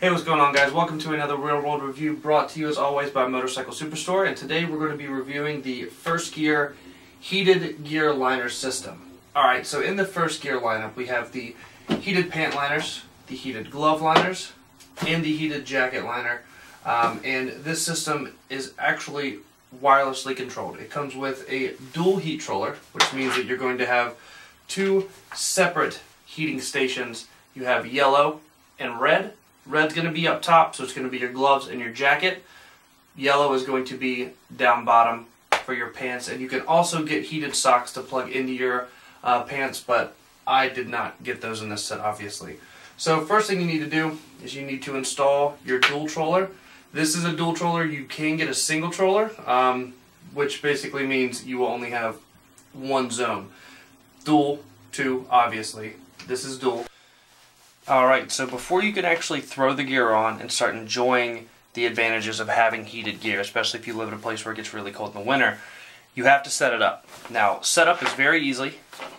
Hey, what's going on guys? Welcome to another real world review brought to you as always by Motorcycle Superstore and today we're going to be reviewing the First Gear heated gear liner system. Alright, so in the First Gear lineup we have the heated pant liners, the heated glove liners, and the heated jacket liner. Um, and this system is actually wirelessly controlled. It comes with a dual heat troller, which means that you're going to have two separate heating stations. You have yellow and red. Red's going to be up top, so it's going to be your gloves and your jacket. Yellow is going to be down bottom for your pants, and you can also get heated socks to plug into your uh, pants, but I did not get those in this set, obviously. So first thing you need to do is you need to install your dual troller. This is a dual troller. You can get a single troller, um, which basically means you will only have one zone. Dual, two, obviously. This is dual. Alright, so before you can actually throw the gear on and start enjoying the advantages of having heated gear, especially if you live in a place where it gets really cold in the winter, you have to set it up. Now, setup is very easy.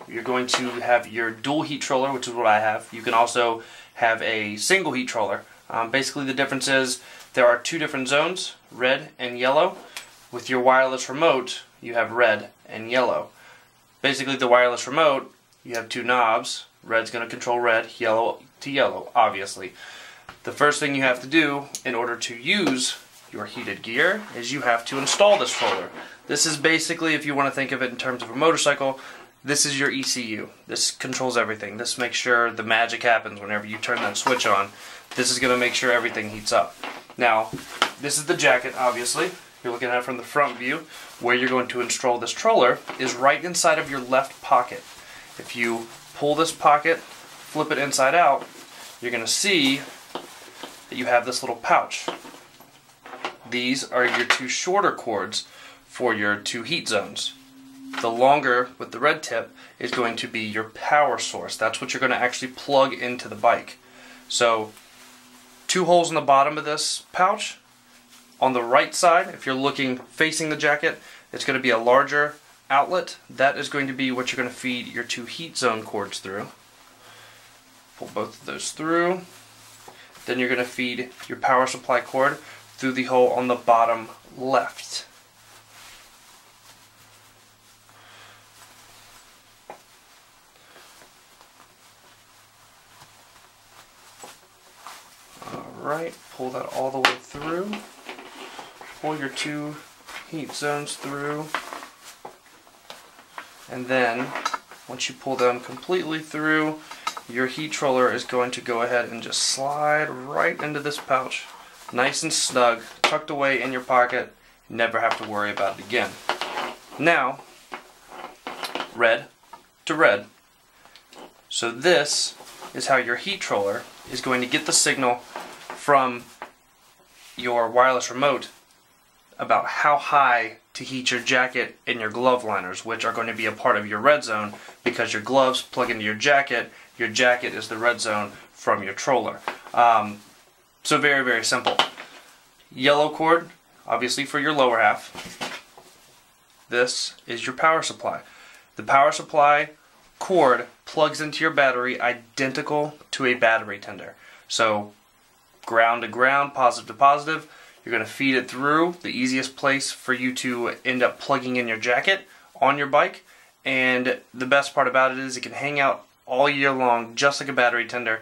You're going to have your dual heat troller, which is what I have. You can also have a single heat troller. Um, basically, the difference is there are two different zones, red and yellow. With your wireless remote, you have red and yellow. Basically, the wireless remote, you have two knobs. Red's going to control red, yellow to yellow, obviously. The first thing you have to do in order to use your heated gear is you have to install this troller. This is basically, if you want to think of it in terms of a motorcycle, this is your ECU. This controls everything. This makes sure the magic happens whenever you turn that switch on. This is going to make sure everything heats up. Now, this is the jacket, obviously. You're looking at it from the front view. Where you're going to install this troller is right inside of your left pocket. If you pull this pocket, flip it inside out, you're going to see that you have this little pouch. These are your two shorter cords for your two heat zones. The longer with the red tip is going to be your power source. That's what you're going to actually plug into the bike. So two holes in the bottom of this pouch. On the right side, if you're looking facing the jacket, it's going to be a larger outlet. That is going to be what you're going to feed your two heat zone cords through. Pull both of those through. Then you're going to feed your power supply cord through the hole on the bottom left. Alright, pull that all the way through. Pull your two heat zones through. And then, once you pull them completely through, your heat troller is going to go ahead and just slide right into this pouch. Nice and snug, tucked away in your pocket. Never have to worry about it again. Now, red to red. So this is how your heat troller is going to get the signal from your wireless remote about how high to heat your jacket and your glove liners, which are going to be a part of your red zone because your gloves plug into your jacket, your jacket is the red zone from your troller. Um, so very, very simple. Yellow cord, obviously for your lower half. This is your power supply. The power supply cord plugs into your battery identical to a battery tender. So ground to ground, positive to positive. You're going to feed it through the easiest place for you to end up plugging in your jacket on your bike. And the best part about it is it can hang out all year long, just like a battery tender.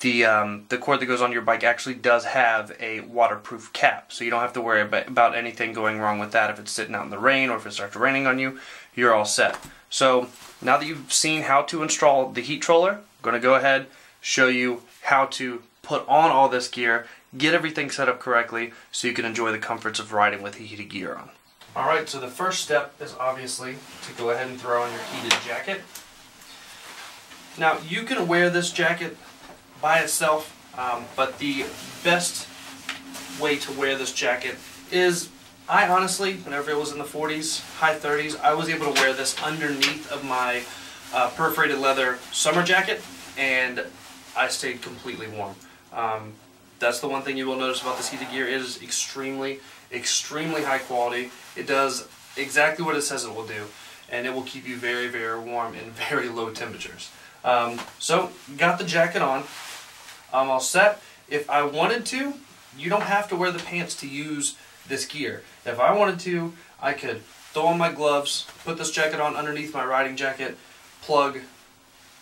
The, um, the cord that goes on your bike actually does have a waterproof cap, so you don't have to worry about, anything going wrong with that if it's sitting out in the rain or if it starts raining on you, you're all set. So now that you've seen how to install the heat troller, I'm going to go ahead, show you how to put on all this gear, get everything set up correctly so you can enjoy the comforts of riding with the heated gear on. Alright, so the first step is obviously to go ahead and throw on your heated jacket. Now you can wear this jacket by itself, um, but the best way to wear this jacket is, I honestly, whenever it was in the 40s, high 30s, I was able to wear this underneath of my uh, perforated leather summer jacket, and I stayed completely warm. Um, that's the one thing you will notice about this heated gear. It is extremely, extremely high quality. It does exactly what it says it will do, and it will keep you very, very warm in very low temperatures. Um, so, got the jacket on. I'm all set, if I wanted to, you don't have to wear the pants to use this gear. If I wanted to, I could throw on my gloves, put this jacket on underneath my riding jacket, plug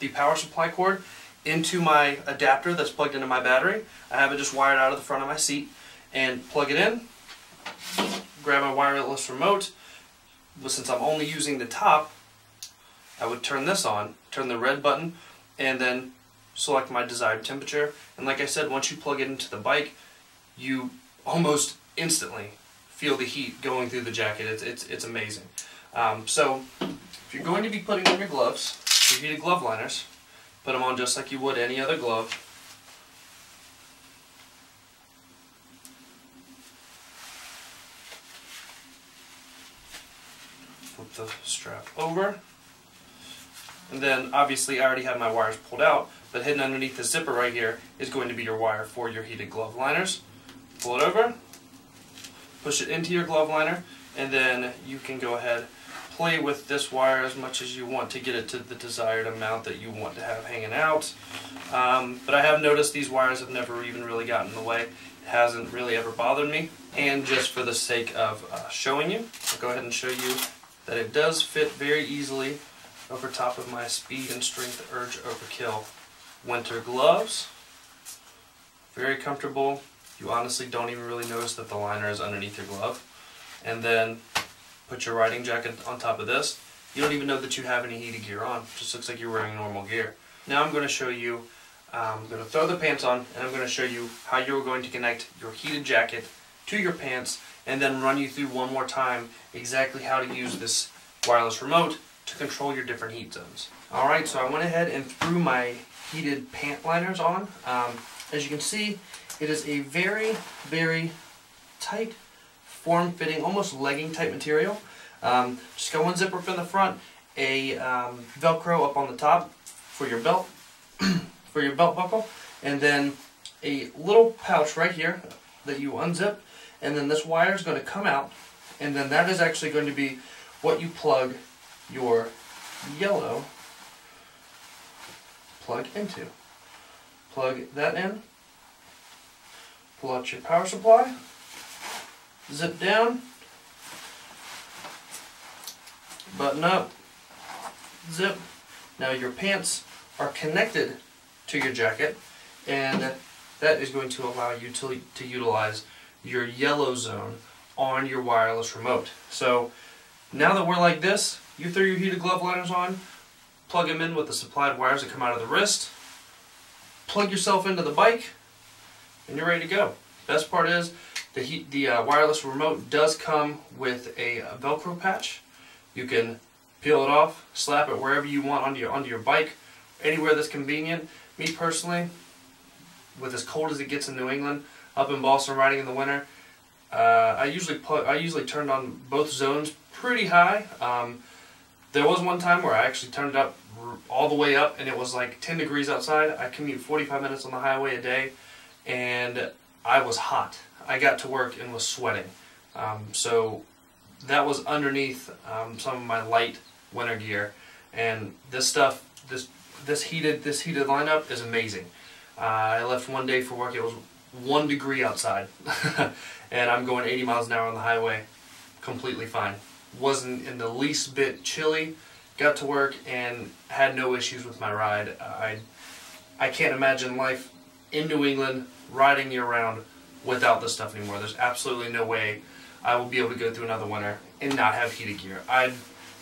the power supply cord into my adapter that's plugged into my battery. I have it just wired out of the front of my seat and plug it in, grab my wireless remote. But since I'm only using the top, I would turn this on, turn the red button, and then select my desired temperature. And like I said, once you plug it into the bike, you almost instantly feel the heat going through the jacket. It's, it's, it's amazing. Um, so if you're going to be putting on your gloves, your heated glove liners, put them on just like you would any other glove. Flip the strap over. And then obviously I already have my wires pulled out, but hidden underneath the zipper right here is going to be your wire for your heated glove liners. Pull it over, push it into your glove liner, and then you can go ahead play with this wire as much as you want to get it to the desired amount that you want to have hanging out. Um, but I have noticed these wires have never even really gotten in the way. It hasn't really ever bothered me. And just for the sake of uh, showing you, I'll go ahead and show you that it does fit very easily over top of my Speed and Strength Urge Overkill winter gloves. Very comfortable. You honestly don't even really notice that the liner is underneath your glove. And then put your riding jacket on top of this. You don't even know that you have any heated gear on. It just looks like you're wearing normal gear. Now I'm going to show you, um, I'm going to throw the pants on and I'm going to show you how you're going to connect your heated jacket to your pants and then run you through one more time exactly how to use this wireless remote to control your different heat zones. Alright, so I went ahead and threw my heated pant liners on. Um, as you can see, it is a very, very tight, form-fitting, almost legging type material. Um, just got one zipper in the front, a um, Velcro up on the top for your belt, for your belt buckle, and then a little pouch right here that you unzip, and then this wire is going to come out, and then that is actually going to be what you plug your yellow plug into. Plug that in, pull out your power supply, zip down, button up, zip. Now your pants are connected to your jacket and that is going to allow you to, to utilize your yellow zone on your wireless remote. So now that we're like this, you throw your heated glove liners on, plug them in with the supplied wires that come out of the wrist, plug yourself into the bike, and you're ready to go. Best part is the, heat, the uh, wireless remote does come with a, a Velcro patch. You can peel it off, slap it wherever you want onto your, onto your bike, anywhere that's convenient. Me personally, with as cold as it gets in New England, up in Boston riding in the winter, uh, I usually put, I usually turned on both zones pretty high. Um, there was one time where I actually turned it up all the way up and it was like 10 degrees outside. I commute 45 minutes on the highway a day and I was hot. I got to work and was sweating. Um, so that was underneath um, some of my light winter gear. And this stuff, this this heated this heated lineup is amazing. Uh, I left one day for work. It was one degree outside, and I'm going 80 miles an hour on the highway, completely fine. Wasn't in the least bit chilly. Got to work and had no issues with my ride. I I can't imagine life in New England riding year round without this stuff anymore. There's absolutely no way I will be able to go through another winter and not have heated gear. I'm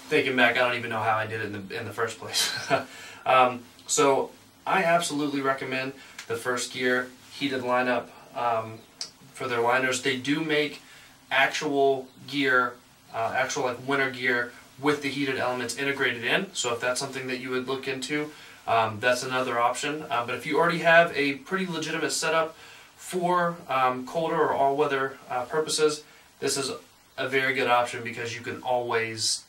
thinking back, I don't even know how I did it in the in the first place. um, so I absolutely recommend the first gear heated lineup um, for their liners. They do make actual gear, uh, actual like winter gear with the heated elements integrated in. So if that's something that you would look into, um, that's another option. Uh, but if you already have a pretty legitimate setup for um, colder or all weather uh, purposes, this is a very good option because you can always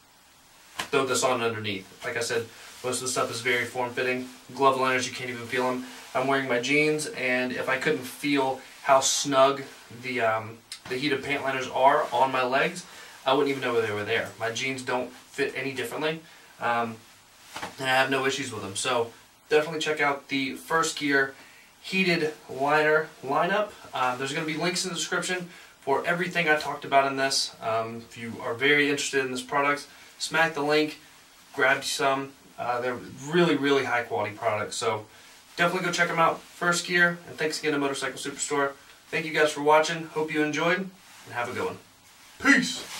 throw this on underneath. Like I said, most of the stuff is very form-fitting. Glove liners, you can't even feel them. I'm wearing my jeans, and if I couldn't feel how snug the, um, the heated pant liners are on my legs, I wouldn't even know they were there. My jeans don't fit any differently, um, and I have no issues with them. So definitely check out the First Gear heated liner lineup. Uh, there's going to be links in the description for everything I talked about in this. Um, if you are very interested in this product, smack the link, grab some. Uh, they're really, really high quality products. So definitely go check them out. First Gear, and thanks again to Motorcycle Superstore. Thank you guys for watching. Hope you enjoyed, and have a good one. Peace!